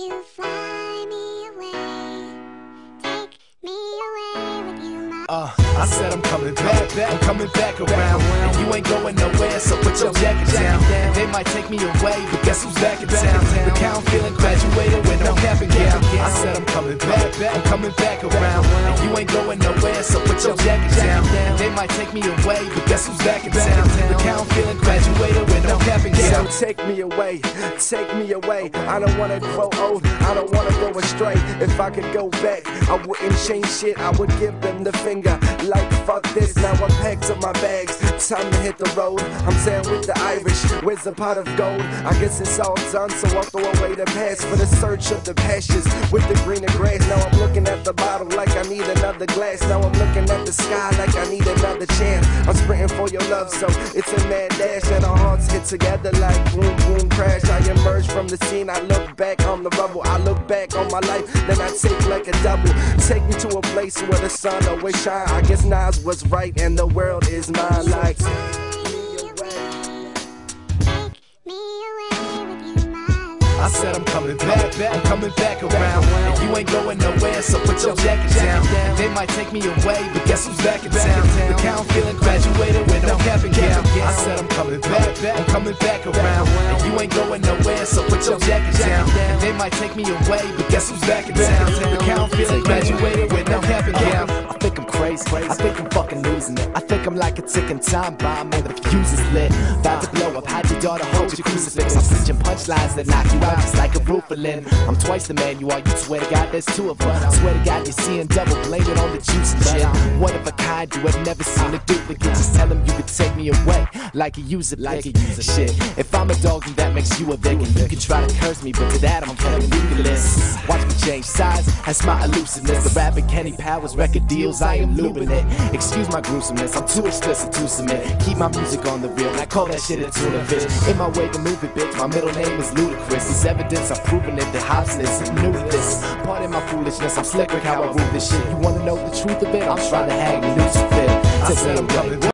you fly me away? Take me away with you, my Uh, I said I'm coming back, back, I'm coming back around. And you ain't going nowhere, so put your jacket down. They might take me away, but guess who's back in town? The count feeling graduated with no cap and gown. I said I'm coming back, I'm coming back around. And you ain't going nowhere, so put your jacket down. They might take me away, but guess who's back in town? The count feeling graduated with no cap and So take me away, take me away. I don't wanna grow old, I don't wanna go astray. If I could go back, I wouldn't change shit. I would give them the finger, like fuck this. Now I'm packed up my bags, time to hit the road. I'm saying with the Irish, where's the pot of gold? I guess it's all done, so I'll throw away the past for the search of the pastures with the green greener grass. Now I'm looking at the bottle like I need another glass. Now I'm looking at the sky like I need another chance. I'm sprinting for your love, so it's a mad dash, and our hearts hit together like boom, boom, crash. I emerge from the scene, I look back on the rubble. I look back on my life, then I take like a double. Take me to a place where the sun always shine. I guess Nas was right, and the world is mine. Like. I said I'm coming back, I'm coming back around. And you ain't going nowhere, so put your jacket down. They might take me away, but guess who's back in town? The count feeling graduated with no cap and gown. I said I'm coming back, I'm coming back around. And you ain't going nowhere, so put your jacket down. They might take me away, but guess who's back in town? The count feeling graduated with no cap and gown. I think I'm crazy. I think I'm fucking losing it. I'm like a ticking time bomb and the fuse is lit. About to blow up. Hide your daughter, hold your crucifix. I'm preaching punchlines that knock you out just like a roofalin. I'm twice the man you are. You swear to God, there's two of us. Swear to God, you're seeing double. Blame it on the juice and shit. One of a kind you have never seen a duplicate. Just tell him you could take me away like a user like a user shit. If I'm a dog, then that makes you a villain. You can try to curse me, but to that I'm coming nucleus. Watch me change size. That's my elusiveness. The rapping Kenny Powers record deals. I am lubing it. Excuse my gruesomeness. I'm too explicit to submit. Keep my music on the real. I call that shit a tuna fish. In my way to move it, bitch. My middle name is ludicrous. It's evidence. I'm proving it. The house is new to this. Pardon my foolishness. I'm slick with how I rule this shit. You wanna know the truth of it? I'm trying to hang it. I said I'm coming